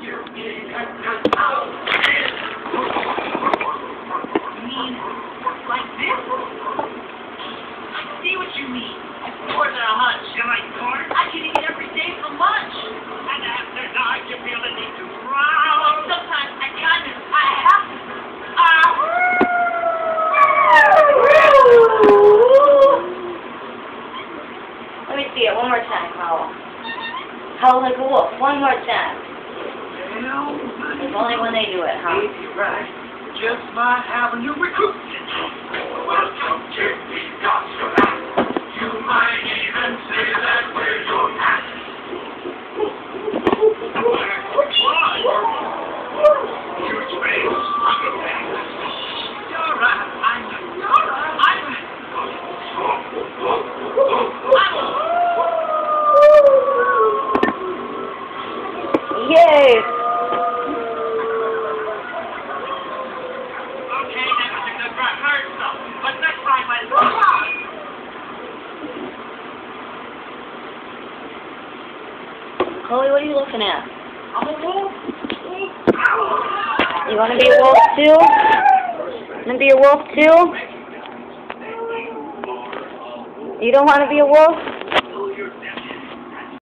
Let me see it one more time, howl. Howl like a wolf, one more time. It's only when they do it, huh? Right. Just might have a new recruit. Welcome to the Gospel You might even say that we're your match. Huge face. You're right. I'm. You're right. I'm. Yay! Chloe, what are you looking at? You want to be a wolf too? Want to be a wolf too? You don't want to be a wolf?